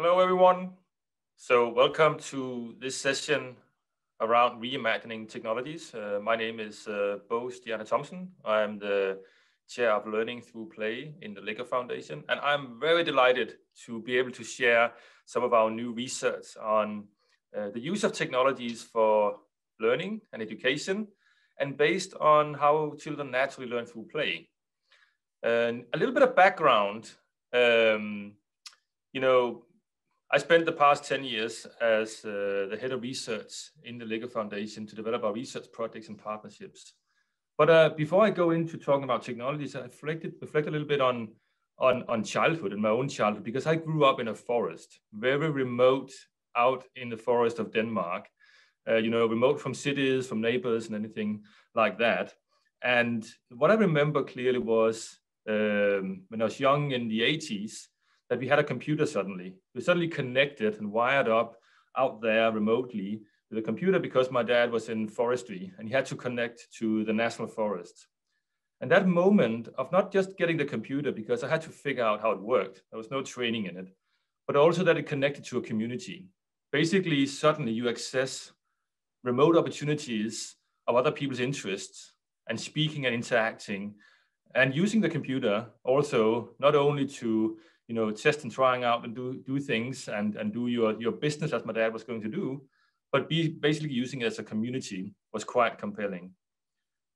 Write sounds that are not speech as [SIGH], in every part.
Hello, everyone. So welcome to this session around reimagining technologies. Uh, my name is uh, Bo Stjerne Thomsen. I'm the chair of learning through play in the LEGO Foundation. And I'm very delighted to be able to share some of our new research on uh, the use of technologies for learning and education and based on how children naturally learn through play. And a little bit of background, um, you know, I spent the past 10 years as uh, the head of research in the LEGO Foundation to develop our research projects and partnerships. But uh, before I go into talking about technologies, I reflected, reflect a little bit on, on, on childhood and my own childhood, because I grew up in a forest, very remote out in the forest of Denmark, uh, you know, remote from cities, from neighbors and anything like that. And what I remember clearly was um, when I was young in the 80s, that we had a computer suddenly. We suddenly connected and wired up out there remotely with a computer because my dad was in forestry and he had to connect to the national forest. And that moment of not just getting the computer because I had to figure out how it worked, there was no training in it, but also that it connected to a community. Basically, suddenly you access remote opportunities of other people's interests and speaking and interacting and using the computer also not only to you know, test and trying out and do do things and and do your your business as my dad was going to do, but be basically using it as a community was quite compelling.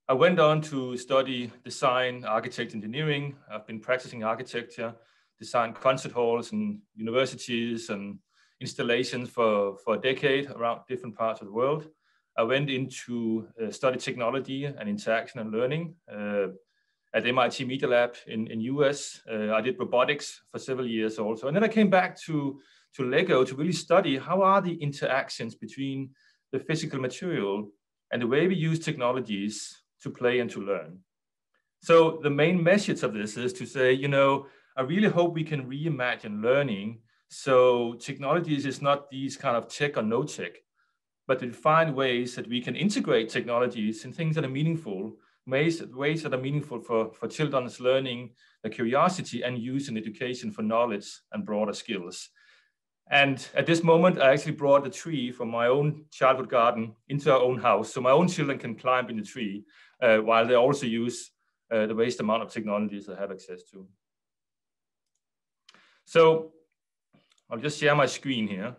I went on to study design, architect, engineering. I've been practicing architecture, design concert halls and universities and installations for, for a decade around different parts of the world. I went into uh, study technology and interaction and learning. Uh, at MIT Media Lab in, in US. Uh, I did robotics for several years also. And then I came back to, to Lego to really study how are the interactions between the physical material and the way we use technologies to play and to learn. So the main message of this is to say, you know, I really hope we can reimagine learning. So technologies is not these kind of tech or no tech, but to find ways that we can integrate technologies in things that are meaningful ways, ways that are meaningful for, for children's learning, the curiosity and use in education for knowledge and broader skills. And at this moment, I actually brought a tree from my own childhood garden into our own house. So my own children can climb in the tree uh, while they also use uh, the vast amount of technologies they have access to. So I'll just share my screen here.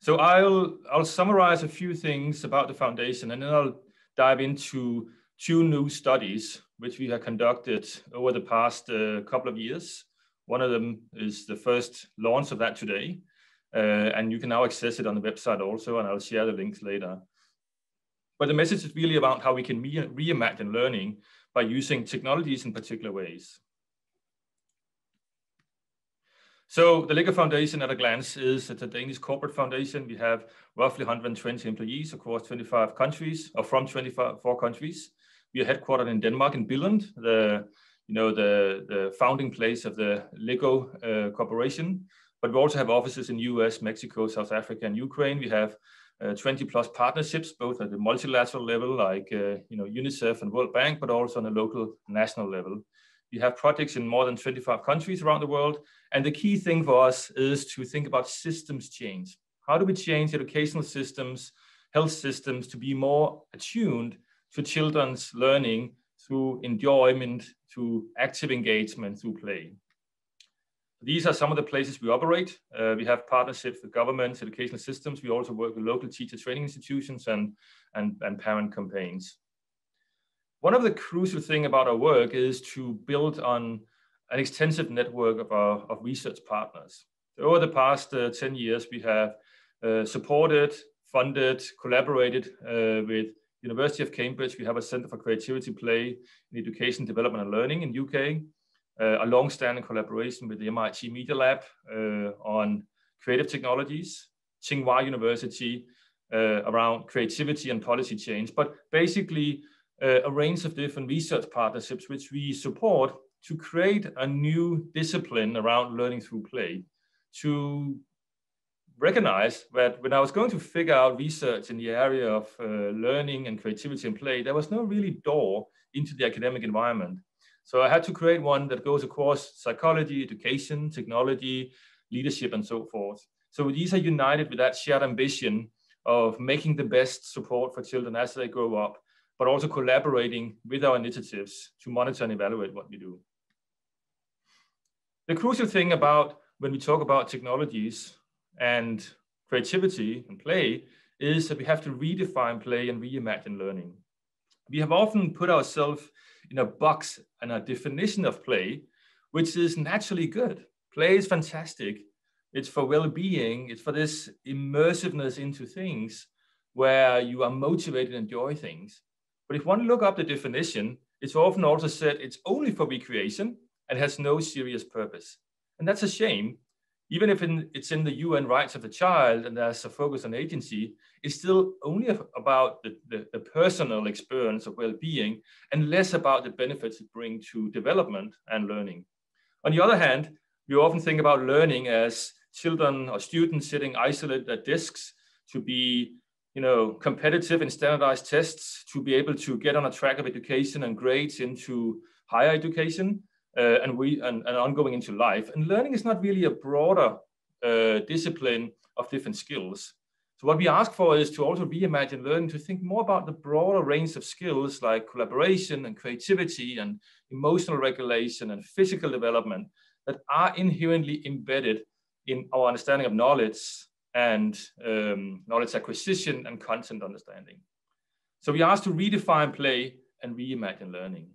So I'll, I'll summarize a few things about the foundation and then I'll dive into two new studies which we have conducted over the past uh, couple of years. One of them is the first launch of that today, uh, and you can now access it on the website also, and I'll share the links later. But the message is really about how we can re reimagine learning by using technologies in particular ways. So the LEGO Foundation at a glance is it's a Danish corporate foundation. We have roughly 120 employees across 25 countries or from 24 countries. We are headquartered in Denmark in Billund, the you know the, the founding place of the LEGO uh, Corporation. But we also have offices in US, Mexico, South Africa, and Ukraine. We have uh, 20 plus partnerships, both at the multilateral level, like uh, you know UNICEF and World Bank, but also on a local national level. We have projects in more than 25 countries around the world. And the key thing for us is to think about systems change. How do we change educational systems, health systems to be more attuned to children's learning through enjoyment, through active engagement, through play? These are some of the places we operate. Uh, we have partnerships with governments, educational systems. We also work with local teacher training institutions and, and, and parent campaigns. One of the crucial thing about our work is to build on an extensive network of, our, of research partners. So over the past uh, 10 years, we have uh, supported, funded, collaborated uh, with University of Cambridge. We have a Center for Creativity Play in Education, Development and Learning in UK, uh, a long-standing collaboration with the MIT Media Lab uh, on creative technologies, Tsinghua University uh, around creativity and policy change. But basically, a range of different research partnerships which we support to create a new discipline around learning through play to recognize that when I was going to figure out research in the area of uh, learning and creativity and play, there was no really door into the academic environment. So I had to create one that goes across psychology, education, technology, leadership and so forth. So these are united with that shared ambition of making the best support for children as they grow up, but also collaborating with our initiatives to monitor and evaluate what we do. The crucial thing about when we talk about technologies and creativity and play is that we have to redefine play and reimagine learning. We have often put ourselves in a box and a definition of play, which is naturally good. Play is fantastic. It's for well-being. It's for this immersiveness into things where you are motivated and enjoy things. But if one look up the definition, it's often also said it's only for recreation and has no serious purpose. And that's a shame. Even if in, it's in the UN rights of the child and there's a focus on agency, it's still only about the, the, the personal experience of well-being and less about the benefits it brings to development and learning. On the other hand, we often think about learning as children or students sitting isolated at desks to be you know, competitive and standardized tests, to be able to get on a track of education and grades into higher education uh, and we and, and ongoing into life. And learning is not really a broader uh, discipline of different skills. So what we ask for is to also reimagine learning to think more about the broader range of skills like collaboration and creativity and emotional regulation and physical development that are inherently embedded in our understanding of knowledge and um, knowledge acquisition and content understanding. So we asked to redefine play and reimagine learning.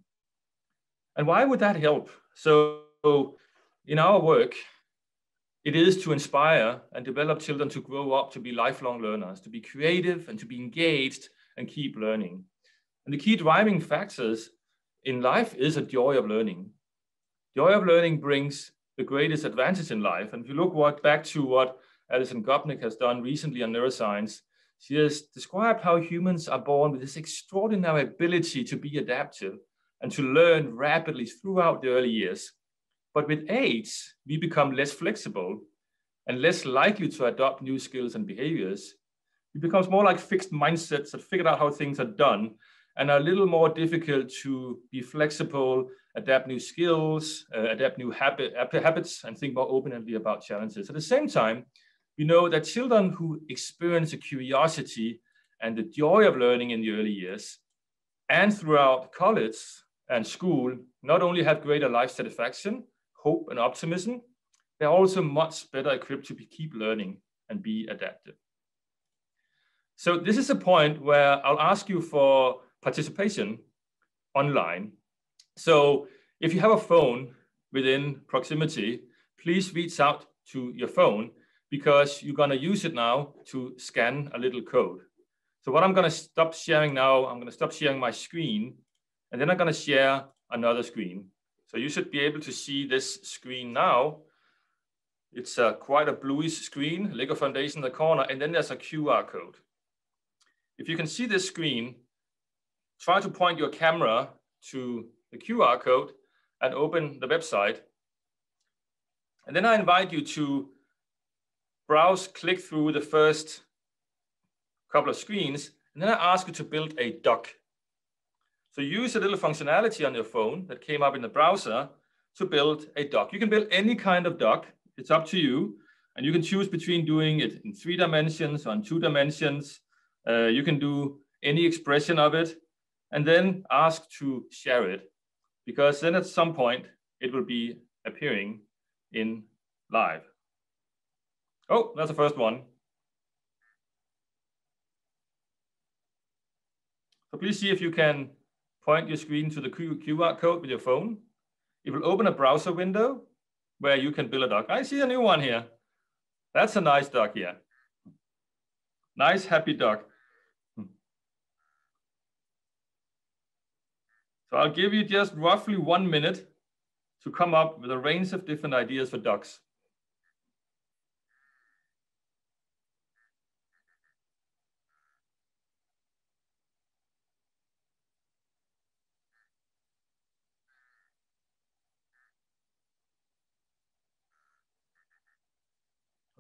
And why would that help? So in our work, it is to inspire and develop children to grow up to be lifelong learners, to be creative and to be engaged and keep learning. And the key driving factors in life is a joy of learning. Joy of learning brings the greatest advantage in life. And if you look what, back to what Alison Gopnik has done recently on neuroscience, she has described how humans are born with this extraordinary ability to be adaptive and to learn rapidly throughout the early years. But with age, we become less flexible and less likely to adopt new skills and behaviors. It becomes more like fixed mindsets that figured out how things are done and are a little more difficult to be flexible, adapt new skills, uh, adapt new habit, habits, and think more openly about challenges. At the same time, we know that children who experience a curiosity and the joy of learning in the early years and throughout college and school not only have greater life satisfaction, hope, and optimism, they're also much better equipped to keep learning and be adaptive. So this is a point where I'll ask you for participation online. So if you have a phone within proximity, please reach out to your phone because you're going to use it now to scan a little code. So what I'm going to stop sharing now, I'm going to stop sharing my screen, and then I'm going to share another screen. So you should be able to see this screen now. It's a, quite a bluish screen, Lego Foundation in the corner, and then there's a QR code. If you can see this screen, try to point your camera to the QR code and open the website. And then I invite you to browse, click through the first couple of screens, and then I ask you to build a doc. So use a little functionality on your phone that came up in the browser to build a doc. You can build any kind of doc. It's up to you. And you can choose between doing it in three dimensions or in two dimensions. Uh, you can do any expression of it and then ask to share it because then at some point it will be appearing in live. Oh, that's the first one. So please see if you can point your screen to the QR code with your phone. It will open a browser window where you can build a doc. I see a new one here. That's a nice doc here. Nice, happy doc. Hmm. So I'll give you just roughly one minute to come up with a range of different ideas for docs.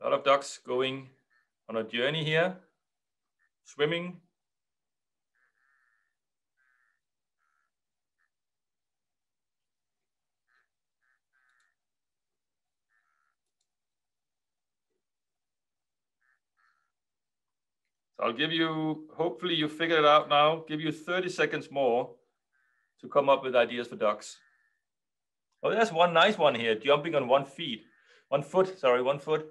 A lot of ducks going on a journey here, swimming. So I'll give you, hopefully you figure it out now, give you 30 seconds more to come up with ideas for ducks. Oh, there's one nice one here, jumping on one feet, one foot, sorry, one foot.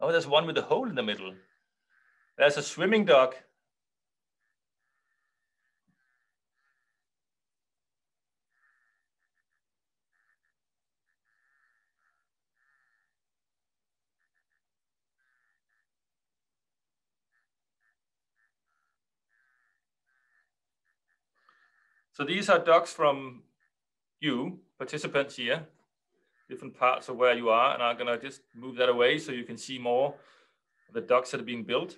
Oh, there's one with a hole in the middle. There's a swimming duck. So these are ducks from you, participants here, different parts of where you are, and I'm gonna just move that away so you can see more of the ducks that are being built.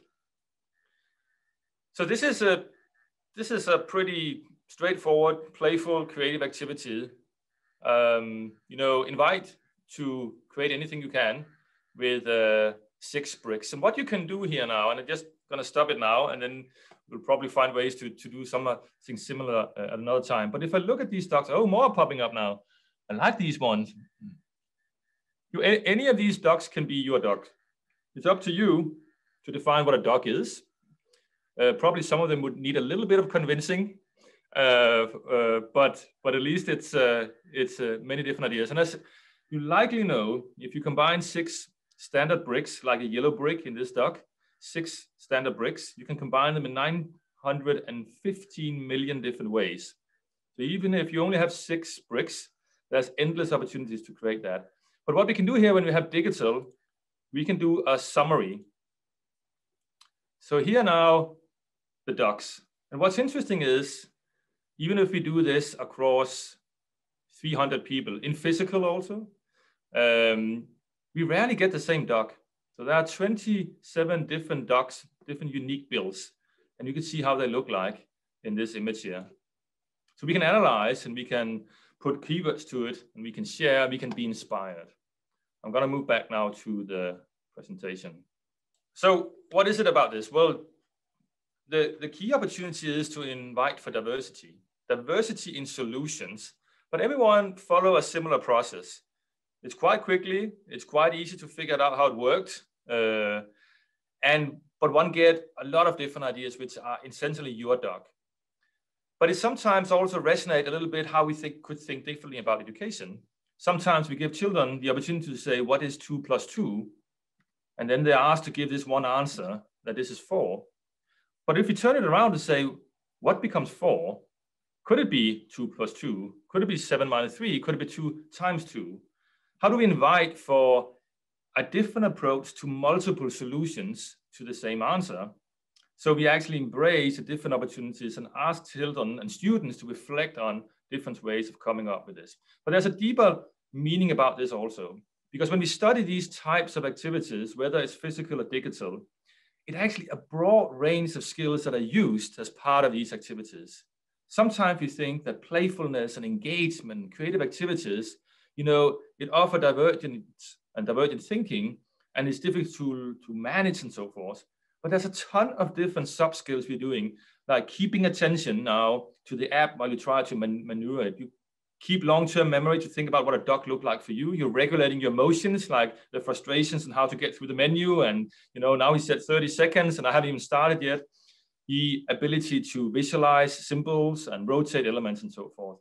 So this is a this is a pretty straightforward, playful, creative activity. Um, you know, invite to create anything you can with uh, six bricks. And what you can do here now, and I'm just gonna stop it now, and then we'll probably find ways to, to do some something similar uh, at another time. But if I look at these ducks, oh, more popping up now. I like these ones. You, any of these ducks can be your duck. It's up to you to define what a duck is. Uh, probably some of them would need a little bit of convincing, uh, uh, but but at least it's uh, it's uh, many different ideas. And as you likely know, if you combine six standard bricks, like a yellow brick in this duck, six standard bricks, you can combine them in 915 million different ways. So even if you only have six bricks, there's endless opportunities to create that. But what we can do here when we have digital, we can do a summary. So here now, the ducks. And what's interesting is, even if we do this across 300 people in physical also, um, we rarely get the same duck. So there are 27 different ducks, different unique builds, and you can see how they look like in this image here. So we can analyze and we can put keywords to it and we can share, we can be inspired. I'm gonna move back now to the presentation. So what is it about this? Well, the, the key opportunity is to invite for diversity, diversity in solutions, but everyone follow a similar process. It's quite quickly, it's quite easy to figure out how it worked. Uh, and but one get a lot of different ideas which are essentially your dog. But it sometimes also resonate a little bit how we think could think differently about education. Sometimes we give children the opportunity to say, what is two plus two? And then they're asked to give this one answer that this is four. But if we turn it around to say, what becomes four? Could it be two plus two? Could it be seven minus three? Could it be two times two? How do we invite for a different approach to multiple solutions to the same answer? So we actually embrace the different opportunities and ask children and students to reflect on different ways of coming up with this. But there's a deeper meaning about this also, because when we study these types of activities, whether it's physical or digital, it actually a broad range of skills that are used as part of these activities. Sometimes we think that playfulness and engagement, creative activities you know, it offers divergent and divergent thinking, and it's difficult to, to manage and so forth. But there's a ton of different sub skills we're doing, like keeping attention now to the app while you try to man- maneuver it. You keep long-term memory to think about what a dog looked like for you. You're regulating your emotions, like the frustrations and how to get through the menu. And you know, now he said 30 seconds, and I haven't even started yet. The ability to visualize symbols and rotate elements and so forth.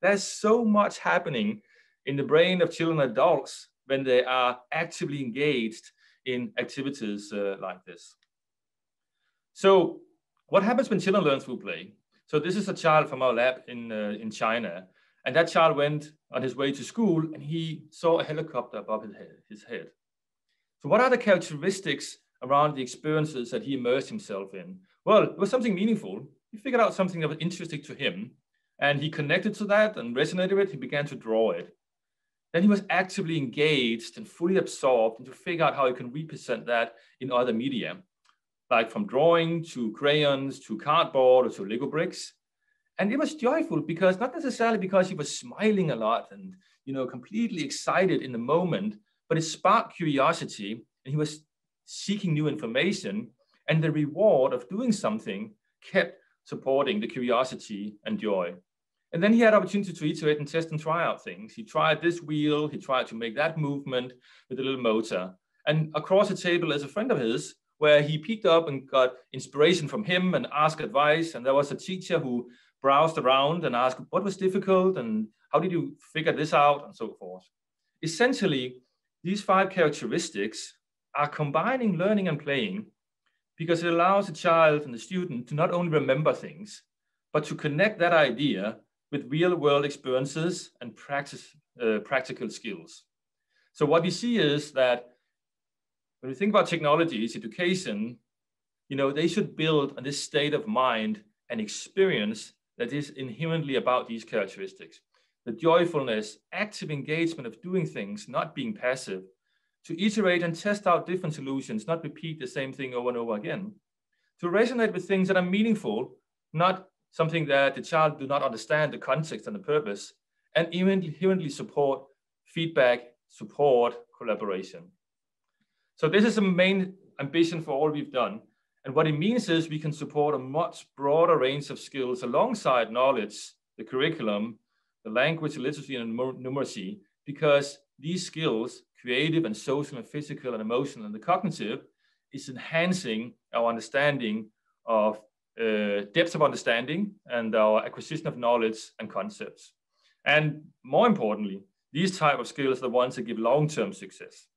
There's so much happening in the brain of children and adults when they are actively engaged in activities uh, like this. So what happens when children learn through play? So this is a child from our lab in, uh, in China. And that child went on his way to school and he saw a helicopter above his head, his head. So what are the characteristics around the experiences that he immersed himself in? Well, it was something meaningful. He figured out something that was interesting to him and he connected to that and resonated with it. He began to draw it. Then he was actively engaged and fully absorbed and to figure out how he can represent that in other media, like from drawing to crayons to cardboard or to Lego bricks. And it was joyful because not necessarily because he was smiling a lot and you know completely excited in the moment, but it sparked curiosity and he was seeking new information. And the reward of doing something kept supporting the curiosity and joy. And then he had opportunity to iterate and test and try out things. He tried this wheel, he tried to make that movement with a little motor. And across the table is a friend of his where he picked up and got inspiration from him and asked advice. And there was a teacher who browsed around and asked what was difficult and how did you figure this out and so forth. Essentially, these five characteristics are combining learning and playing because it allows the child and the student to not only remember things, but to connect that idea with real world experiences and practice, uh, practical skills. So what we see is that when we think about technologies, education, you know, they should build on this state of mind and experience that is inherently about these characteristics. The joyfulness, active engagement of doing things, not being passive, to iterate and test out different solutions, not repeat the same thing over and over again, to resonate with things that are meaningful, not something that the child do not understand the context and the purpose, and inherently support feedback, support, collaboration. So this is the main ambition for all we've done. And what it means is we can support a much broader range of skills alongside knowledge, the curriculum, the language, literacy, and numeracy, because these skills, creative and social and physical and emotional and the cognitive, is enhancing our understanding of uh, depth of understanding and our acquisition of knowledge and concepts. And more importantly, these type of skills are the ones that give long-term success.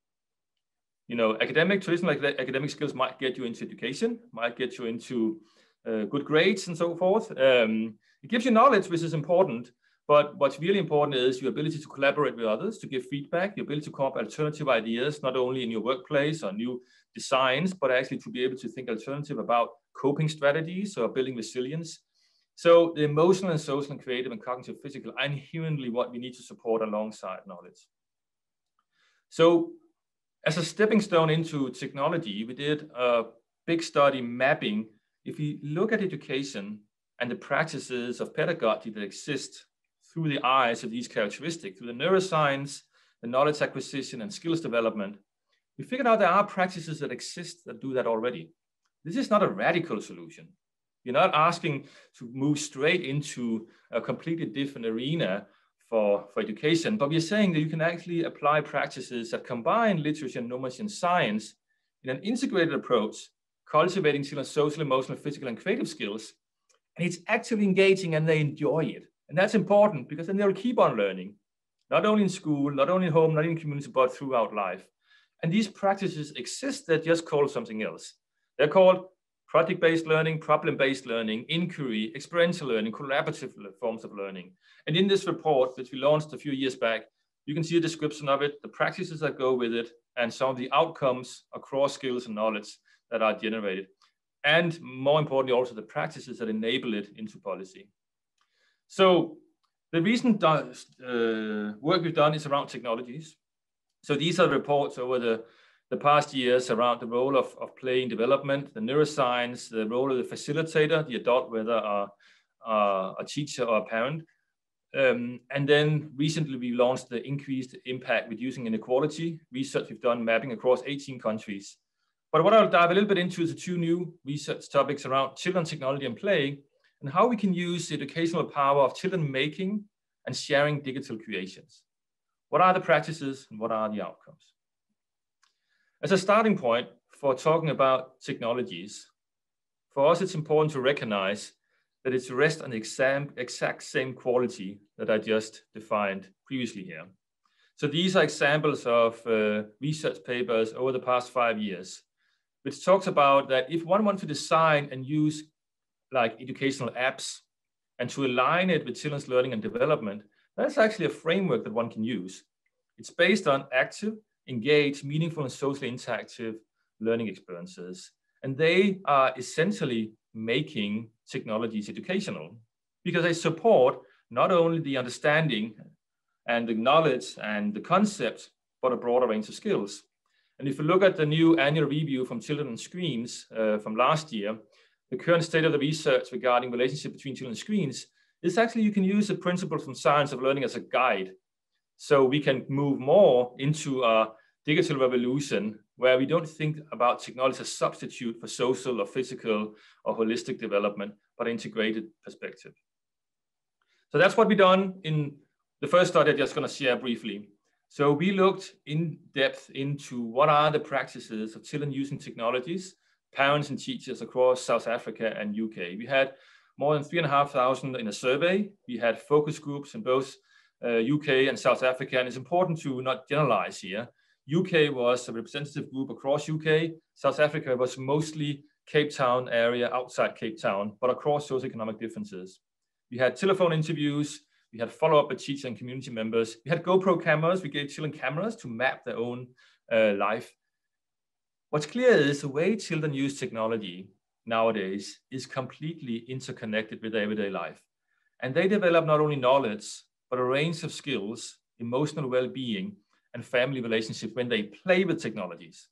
You know, academic, traditional academic skills might get you into education, might get you into uh, good grades and so forth. Um, it gives you knowledge, which is important, but what's really important is your ability to collaborate with others, to give feedback, your ability to come up alternative ideas, not only in your workplace or new designs, but actually to be able to think alternative about coping strategies or building resilience. So the emotional and social and creative and cognitive physical are inherently what we need to support alongside knowledge. So as a stepping stone into technology, we did a big study mapping. If we look at education and the practices of pedagogy that exist through the eyes of these characteristics, through the neuroscience, the knowledge acquisition, and skills development, we figured out there are practices that exist that do that already. This is not a radical solution. You're not asking to move straight into a completely different arena for, for education, but we're saying that you can actually apply practices that combine literature, numeracy, and science in an integrated approach, cultivating children's social, emotional, physical, and creative skills. And it's actively engaging and they enjoy it. And that's important because then they'll keep on learning, not only in school, not only at home, not in community, but throughout life. And these practices exist, they're just called something else. They're called project-based learning, problem-based learning, inquiry, experiential learning, collaborative forms of learning. And in this report, which we launched a few years back, you can see a description of it, the practices that go with it, and some of the outcomes across skills and knowledge that are generated. And more importantly, also the practices that enable it into policy. So the recent uh, work we've done is around technologies. So these are reports over the, the past years around the role of, of play in development, the neuroscience, the role of the facilitator, the adult, whether a, a, a teacher or a parent. Um, and then recently we launched the increased impact reducing inequality research we've done mapping across 18 countries. But what I'll dive a little bit into is the two new research topics around children, technology and play, and how we can use the educational power of children making and sharing digital creations. What are the practices and what are the outcomes? As a starting point for talking about technologies, for us it's important to recognize that it's rest on the exam, exact same quality that I just defined previously here. So these are examples of uh, research papers over the past five years, which talks about that if one wants to design and use like educational apps and to align it with children's learning and development, that's actually a framework that one can use. It's based on active, engaged, meaningful, and socially interactive learning experiences. And they are essentially making technologies educational because they support not only the understanding and the knowledge and the concepts, but a broader range of skills. And if you look at the new annual review from Children and Screens uh, from last year, the current state of the research regarding relationship between children and screens is actually you can use the principles from science of learning as a guide. So we can move more into a digital revolution where we don't think about technology as a substitute for social or physical or holistic development, but integrated perspective. So that's what we done in the first study I'm just gonna share briefly. So we looked in depth into what are the practices of children using technologies parents and teachers across South Africa and UK. We had more than 3,500 in a survey. We had focus groups in both uh, UK and South Africa, and it's important to not generalize here. UK was a representative group across UK. South Africa was mostly Cape Town area outside Cape Town, but across socioeconomic differences. We had telephone interviews, we had follow-up with teachers and community members. We had GoPro cameras. We gave children cameras to map their own uh, life. What's clear is the way children use technology nowadays is completely interconnected with their everyday life. And they develop not only knowledge, but a range of skills, emotional well-being, and family relationships when they play with technologies.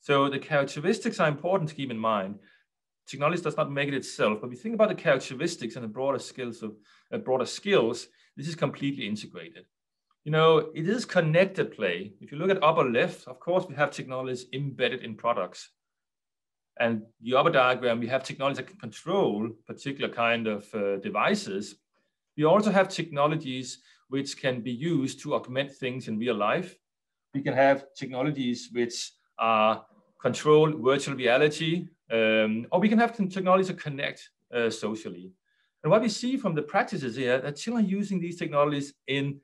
So the characteristics are important to keep in mind. Technology does not make it itself, but we think about the characteristics and the broader skills of uh, broader skills. This is completely integrated. You know, it is connected play. If you look at upper left, of course, we have technologies embedded in products. And the upper diagram, we have technology that can control particular kind of uh, devices. We also have technologies which can be used to augment things in real life. We can have technologies which are control virtual reality, um, or we can have technologies to connect uh, socially. And what we see from the practices here, that children are using these technologies in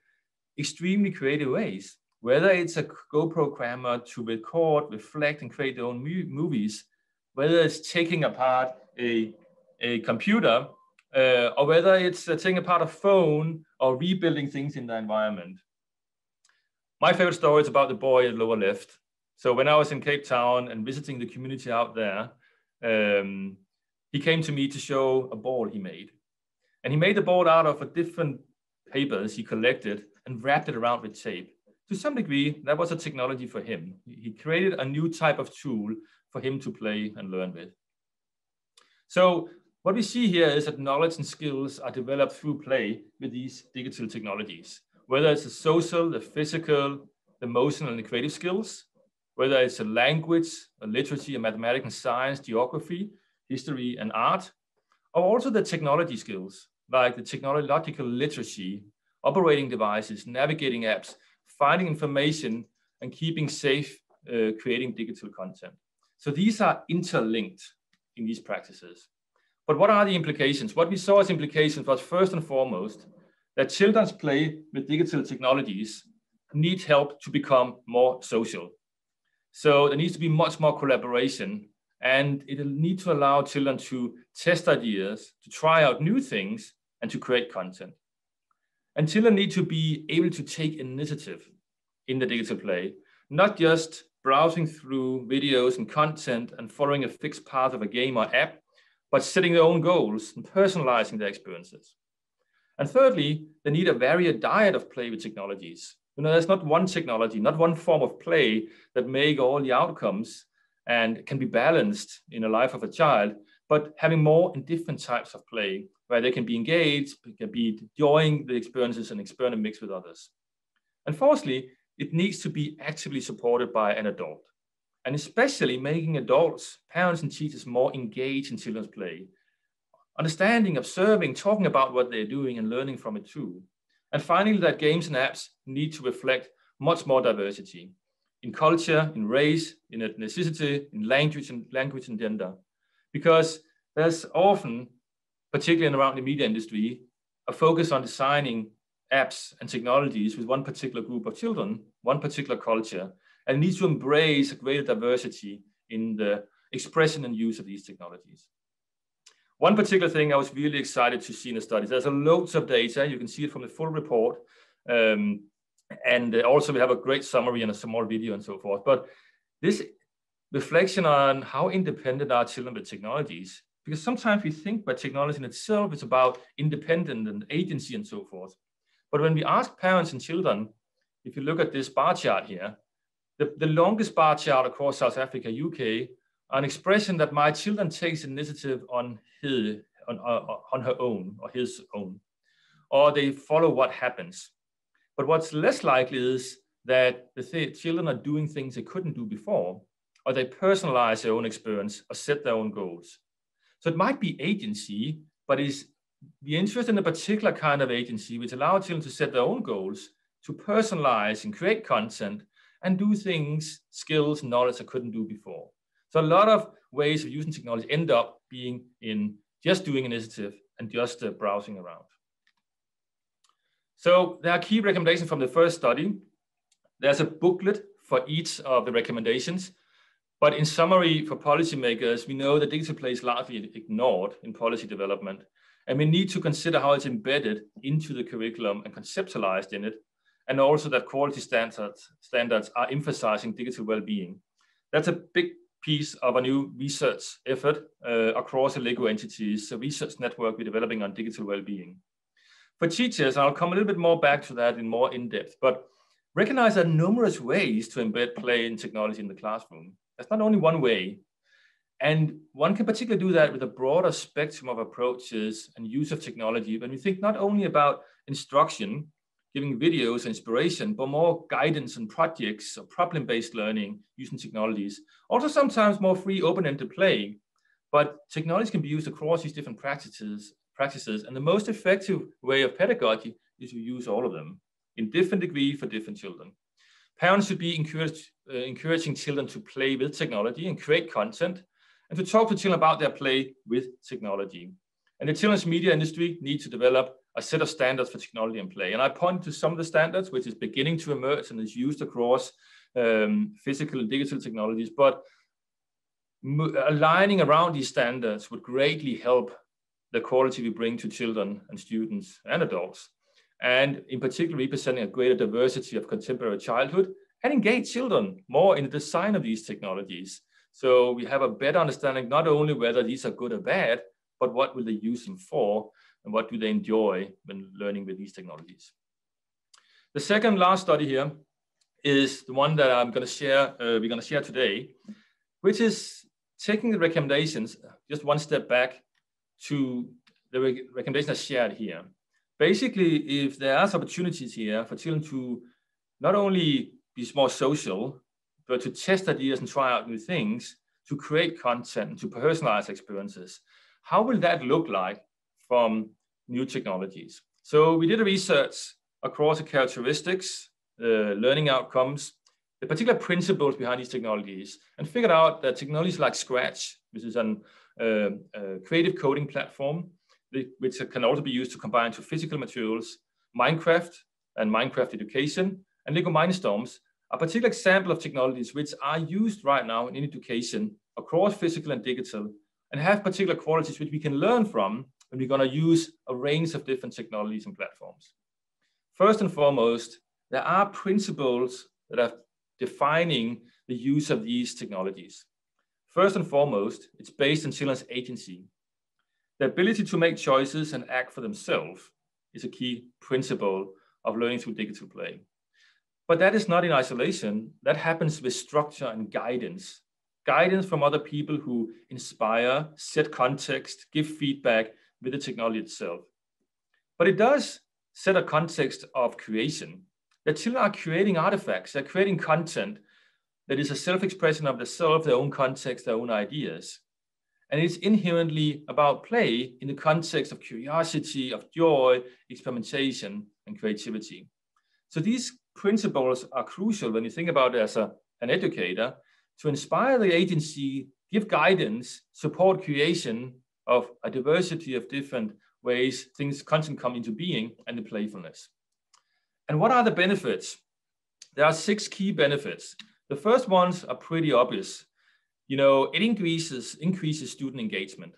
extremely creative ways, whether it's a GoPro camera to record, reflect, and create their own movies, whether it's taking apart a, a computer, uh, or whether it's taking apart a phone or rebuilding things in the environment. My favorite story is about the boy at lower left. So when I was in Cape Town and visiting the community out there, um, he came to me to show a ball he made. And he made the ball out of a different papers he collected and wrapped it around with tape. To some degree, that was a technology for him. He created a new type of tool for him to play and learn with. So what we see here is that knowledge and skills are developed through play with these digital technologies, whether it's the social, the physical, the emotional, and the creative skills, whether it's a language, a literacy, a mathematics and science, geography, history, and art, or also the technology skills, like the technological literacy, operating devices, navigating apps, finding information, and keeping safe, uh, creating digital content. So these are interlinked in these practices. But what are the implications? What we saw as implications was first and foremost that children's play with digital technologies need help to become more social. So there needs to be much more collaboration and it'll need to allow children to test ideas, to try out new things and to create content. And children need to be able to take initiative in the digital play, not just browsing through videos and content and following a fixed path of a game or app, but setting their own goals and personalizing their experiences. And thirdly, they need a varied diet of play with technologies. You know, there's not one technology, not one form of play that make all the outcomes and can be balanced in the life of a child, but having more and different types of play where they can be engaged, can be enjoying the experiences and experiment mix with others. And fourthly, it needs to be actively supported by an adult and especially making adults, parents and teachers more engaged in children's play, understanding, observing, talking about what they're doing and learning from it too. And finally, that games and apps need to reflect much more diversity in culture, in race, in ethnicity, in language and language and gender. Because there's often, particularly around the media industry, a focus on designing apps and technologies with one particular group of children, one particular culture, and needs to embrace a greater diversity in the expression and use of these technologies. One particular thing I was really excited to see in the studies, there's a loads of data, you can see it from the full report, um, and also we have a great summary and a small video and so forth, but this reflection on how independent are children with technologies, because sometimes we think that technology in itself is about independent and agency and so forth. But when we ask parents and children, if you look at this bar chart here, the, the longest bar chart across South Africa, UK, an expression that my children takes initiative on his, on, uh, on her own or his own, or they follow what happens. But what's less likely is that the th children are doing things they couldn't do before, or they personalize their own experience or set their own goals. So it might be agency, but is the interest in a particular kind of agency which allows children to set their own goals, to personalize and create content and do things, skills, knowledge I couldn't do before. So a lot of ways of using technology end up being in just doing initiative and just uh, browsing around. So there are key recommendations from the first study. There's a booklet for each of the recommendations. But in summary, for policymakers, we know that digital play is largely ignored in policy development. And we need to consider how it's embedded into the curriculum and conceptualized in it. And also that quality standards, standards are emphasizing digital well-being. That's a big piece of a new research effort uh, across the LEGO entities, a research network we're developing on digital well-being. For teachers, I'll come a little bit more back to that in more in-depth, but recognize there are numerous ways to embed play and technology in the classroom. There's not only one way. And one can particularly do that with a broader spectrum of approaches and use of technology when we think not only about instruction, giving videos inspiration, but more guidance and projects or problem-based learning using technologies. Also sometimes more free open-ended play, but technology can be used across these different practices practices. And the most effective way of pedagogy is to use all of them in different degree for different children. Parents should be encouraged, uh, encouraging children to play with technology and create content and to talk to children about their play with technology. And the children's media industry needs to develop a set of standards for technology in play. And I point to some of the standards, which is beginning to emerge and is used across um, physical and digital technologies. But aligning around these standards would greatly help the quality we bring to children and students and adults, and in particular representing a greater diversity of contemporary childhood and engage children more in the design of these technologies. So we have a better understanding not only whether these are good or bad, but what will they use them for and what do they enjoy when learning with these technologies. The second last study here is the one that I'm going to share, uh, we're going to share today, which is taking the recommendations just one step back to the re recommendations shared here. Basically, if there are opportunities here for children to not only be more social, but to test ideas and try out new things, to create content, and to personalize experiences, how will that look like from new technologies? So we did a research across the characteristics, the learning outcomes, the particular principles behind these technologies, and figured out that technologies like Scratch, which is an uh, creative coding platform, which can also be used to combine to physical materials, Minecraft and Minecraft education, and Lego Mindstorms are particular example of technologies which are used right now in education across physical and digital and have particular qualities which we can learn from when we're going to use a range of different technologies and platforms. First and foremost, there are principles that are defining the use of these technologies. First and foremost, it's based on children's agency. The ability to make choices and act for themselves is a key principle of learning through digital play. But that is not in isolation. That happens with structure and guidance. Guidance from other people who inspire, set context, give feedback with the technology itself. But it does set a context of creation. That children are creating artifacts, they're creating content that is a self-expression of the self, their own context, their own ideas. And it's inherently about play in the context of curiosity, of joy, experimentation, and creativity. So these principles are crucial when you think about it as a, an educator to inspire the agency, give guidance, support creation of a diversity of different ways things content come into being and the playfulness. And what are the benefits? There are six key benefits. The first ones are pretty obvious. You know, it increases, increases student engagement.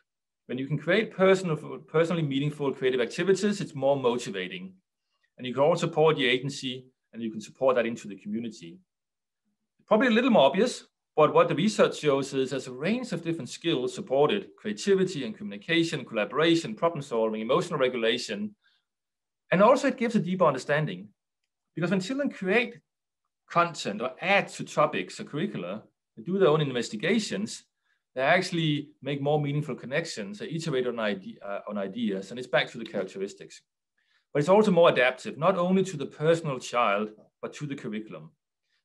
When you can create personal, personally meaningful creative activities, it's more motivating. And you can also support the agency and you can support that into the community. Probably a little more obvious, but what the research shows is there's a range of different skills supported, creativity and communication, collaboration, problem solving, emotional regulation. And also it gives a deeper understanding. Because when children create content or add to topics or curricula, they do their own investigations, they actually make more meaningful connections, they iterate on, idea, uh, on ideas, and it's back to the characteristics. But it's also more adaptive, not only to the personal child, but to the curriculum.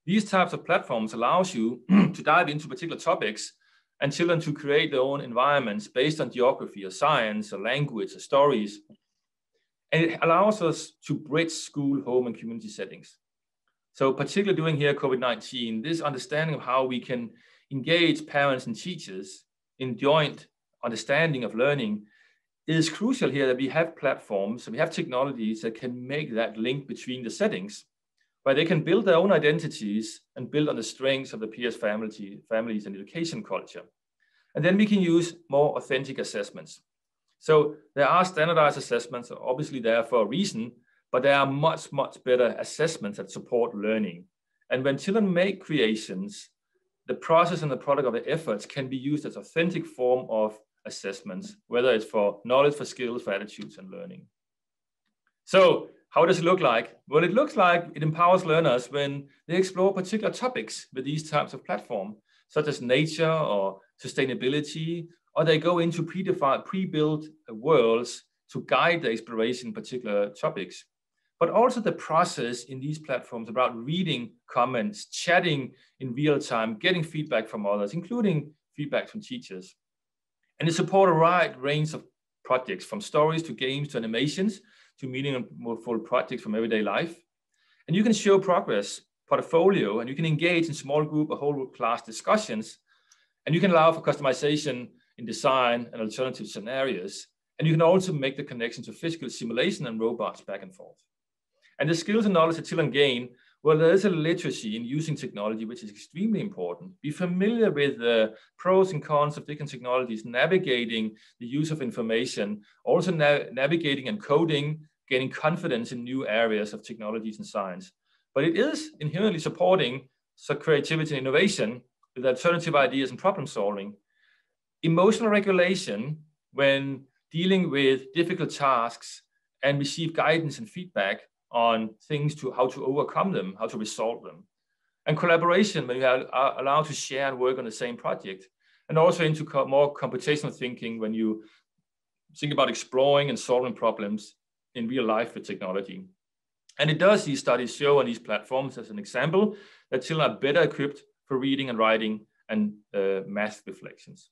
These types of platforms allows you [CLEARS THROAT] to dive into particular topics and children to create their own environments based on geography or science or language or stories. And it allows us to bridge school, home, and community settings. So particularly during here COVID-19, this understanding of how we can engage parents and teachers in joint understanding of learning, is crucial here that we have platforms and we have technologies that can make that link between the settings, where they can build their own identities and build on the strengths of the peers family, families and education culture. And then we can use more authentic assessments. So there are standardized assessments, obviously there for a reason, but there are much, much better assessments that support learning. And when children make creations, the process and the product of the efforts can be used as authentic form of assessments, whether it's for knowledge, for skills, for attitudes and learning. So how does it look like? Well, it looks like it empowers learners when they explore particular topics with these types of platform, such as nature or sustainability, or they go into predefined, pre-built worlds to guide the exploration in particular topics but also the process in these platforms about reading comments, chatting in real time, getting feedback from others, including feedback from teachers. And they support a wide range of projects from stories to games to animations to meaningful more full projects from everyday life. And you can show progress, portfolio, and you can engage in small group or whole class discussions. And you can allow for customization in design and alternative scenarios. And you can also make the connection to physical simulation and robots back and forth. And the skills and knowledge that children gain, well, there is a literacy in using technology, which is extremely important. Be familiar with the pros and cons of different technologies, navigating the use of information, also na navigating and coding, gaining confidence in new areas of technologies and science. But it is inherently supporting so creativity and innovation with alternative ideas and problem solving. Emotional regulation, when dealing with difficult tasks and receive guidance and feedback, on things to how to overcome them, how to resolve them. And collaboration, when you are allowed to share and work on the same project. And also into co more computational thinking when you think about exploring and solving problems in real life with technology. And it does, these studies show on these platforms as an example, that children are better equipped for reading and writing and uh, math reflections.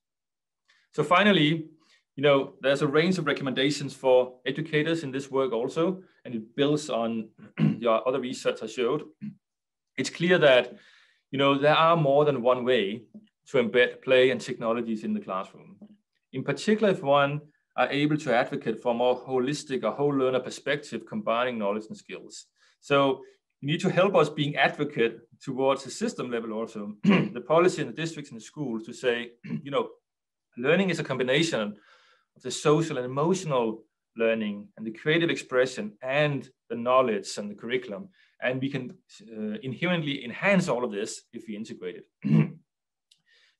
So finally, you know, there's a range of recommendations for educators in this work also, and it builds on [CLEARS THROAT] the other research I showed. It's clear that, you know, there are more than one way to embed play and technologies in the classroom. In particular, if one are able to advocate for a more holistic or whole learner perspective, combining knowledge and skills. So you need to help us being advocate towards the system level also, [CLEARS THROAT] the policy in the districts and the schools to say, [CLEARS THROAT] you know, learning is a combination of the social and emotional learning and the creative expression and the knowledge and the curriculum. And we can uh, inherently enhance all of this if we integrate it. [CLEARS THROAT]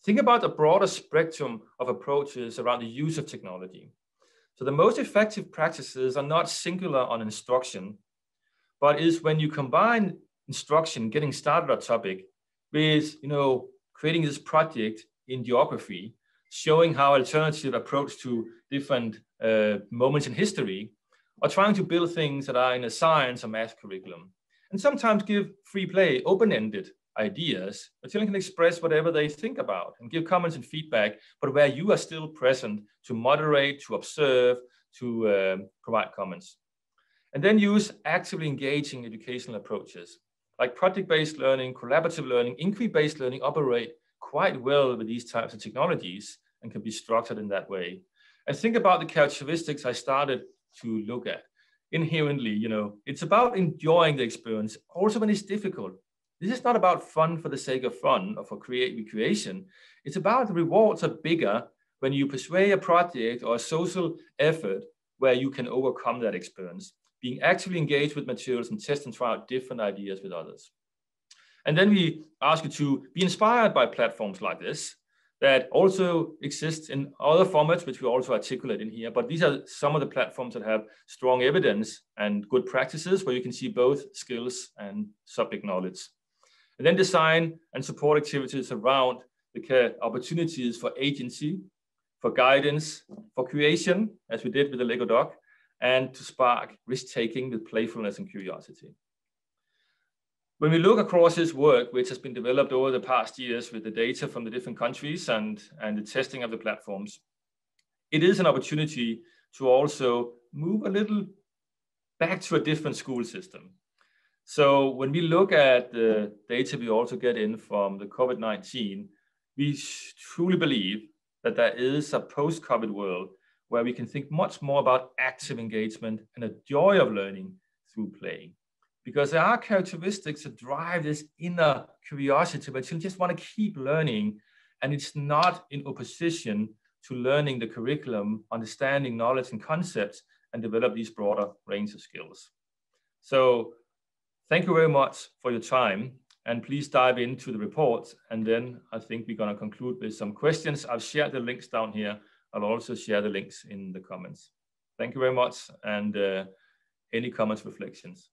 Think about a broader spectrum of approaches around the use of technology. So the most effective practices are not singular on instruction, but is when you combine instruction, getting started on a topic, with you know creating this project in geography showing how alternative approach to different uh, moments in history are trying to build things that are in a science or math curriculum. And sometimes give free play, open-ended ideas, where children can express whatever they think about and give comments and feedback, but where you are still present to moderate, to observe, to um, provide comments. And then use actively engaging educational approaches like project-based learning, collaborative learning, inquiry-based learning operate quite well with these types of technologies and can be structured in that way. And think about the characteristics I started to look at. Inherently, you know, it's about enjoying the experience, also when it's difficult. This is not about fun for the sake of fun or for create recreation. It's about the rewards are bigger when you persuade a project or a social effort where you can overcome that experience, being actively engaged with materials and test and try out different ideas with others. And then we ask you to be inspired by platforms like this that also exists in other formats, which we also articulate in here. But these are some of the platforms that have strong evidence and good practices where you can see both skills and subject knowledge. And then design and support activities around the care opportunities for agency, for guidance, for creation, as we did with the Lego Doc, and to spark risk-taking with playfulness and curiosity. When we look across his work, which has been developed over the past years with the data from the different countries and, and the testing of the platforms, it is an opportunity to also move a little back to a different school system. So when we look at the data we also get in from the COVID-19, we truly believe that there is a post-COVID world where we can think much more about active engagement and the joy of learning through play. Because there are characteristics that drive this inner curiosity, but you just want to keep learning. And it's not in opposition to learning the curriculum, understanding knowledge and concepts, and develop these broader range of skills. So thank you very much for your time. And please dive into the report. And then I think we're going to conclude with some questions. I've shared the links down here. I'll also share the links in the comments. Thank you very much. And uh, any comments, reflections?